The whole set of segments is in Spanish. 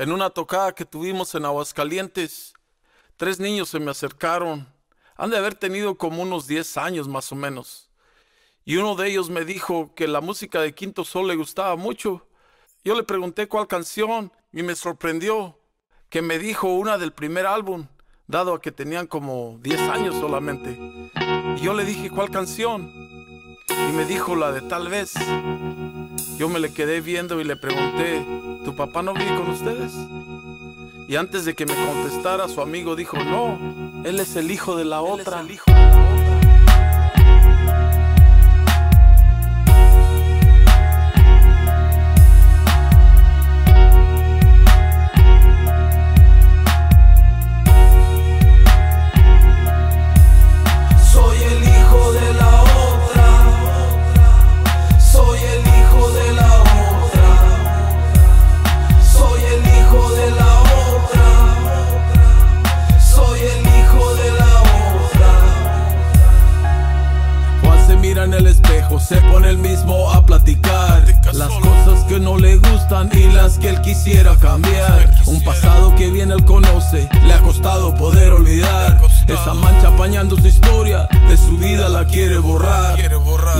En una tocada que tuvimos en Aguascalientes, tres niños se me acercaron. Han de haber tenido como unos 10 años más o menos. Y uno de ellos me dijo que la música de Quinto Sol le gustaba mucho. Yo le pregunté cuál canción y me sorprendió que me dijo una del primer álbum, dado a que tenían como 10 años solamente. Y yo le dije cuál canción y me dijo la de tal vez. Yo me le quedé viendo y le pregunté, ¿tu papá no vive con ustedes? Y antes de que me contestara, su amigo dijo, no, él es el hijo de la otra. Soy se pone el mismo a platicar las cosas que no le gustan y las que él quisiera cambiar. Un pasado que bien él conoce, le ha costado poder olvidar. Esa mancha apañando su historia, de su vida la quiere borrar.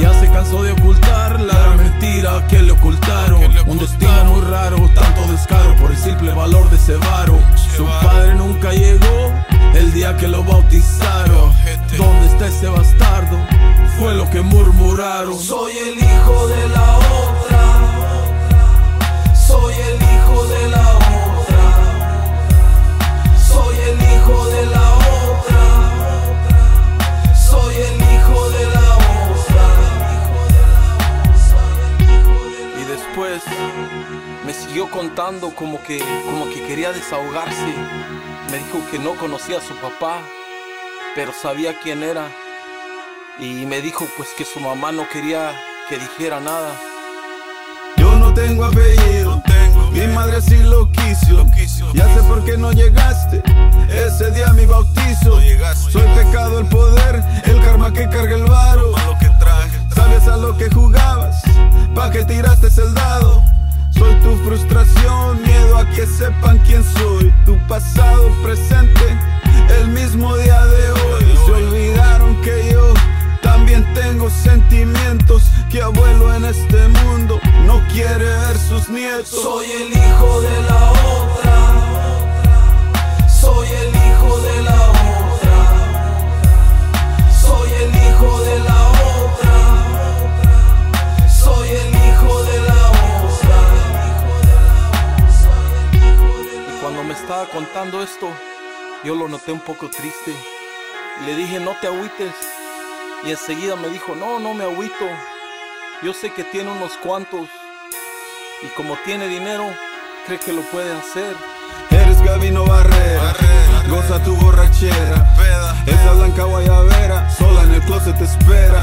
Ya se cansó de ocultar la gran mentira que le ocultaron. Un destino muy raro, tanto descaro por el simple valor de ese varo. Su padre nunca llegó el día que lo bautizaron. Murmuraron. Soy el hijo de la otra. Soy el hijo de la otra. Soy el hijo de la otra. Soy el hijo de la otra. Y después me siguió contando como que, como que quería desahogarse. Me dijo que no conocía a su papá, pero sabía quién era. Y me dijo pues que su mamá no quería que dijera nada. Yo no tengo apellido, mi madre sí lo quiso. Ya sé por qué no llegaste, ese día mi bautizo. Soy pecado el poder, el karma que carga el varo. Sabes a lo que jugabas, pa' que tiraste el dado. Este mundo no quiere ver sus nietos. Soy el hijo de la otra. Soy el hijo de la otra. Soy el hijo de la otra. Soy el hijo de la otra. Y cuando me estaba contando esto, yo lo noté un poco triste. Le dije, no te agüites. Y enseguida me dijo, no, no me agüito. Yo sé que tiene unos cuantos. Y como tiene dinero, cree que lo puede hacer. Eres Gabino Barrera, goza tu borrachera. Esa blanca guayabera, sola en el closet te espera.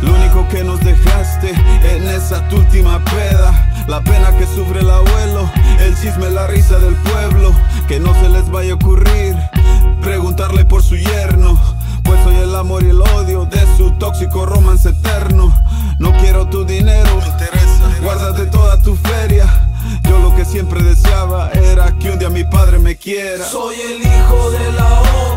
Lo único que nos dejaste en esa tu última peda. La pena que sufre el abuelo, el chisme, la risa del pueblo. Que no se les vaya a ocurrir preguntarle por su yerno. Pues soy el amor y el odio de su tóxico romance eterno. No quiero tu dinero, guárdate toda tu feria. Yo lo que siempre deseaba era que un día mi padre me quiera. Soy el hijo de la otra.